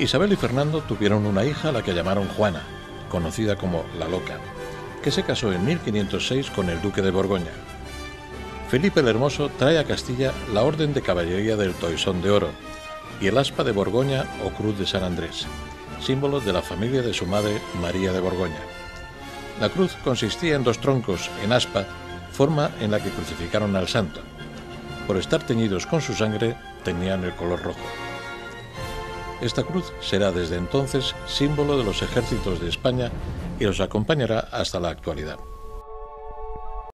Isabel y Fernando tuvieron una hija a la que llamaron Juana, conocida como La Loca, que se casó en 1506 con el duque de Borgoña. Felipe el Hermoso trae a Castilla la Orden de Caballería del Toisón de Oro y el aspa de Borgoña o Cruz de San Andrés, símbolo de la familia de su madre María de Borgoña. La cruz consistía en dos troncos en aspa, forma en la que crucificaron al santo. Por estar teñidos con su sangre, tenían el color rojo. Esta cruz será desde entonces símbolo de los ejércitos de España y los acompañará hasta la actualidad.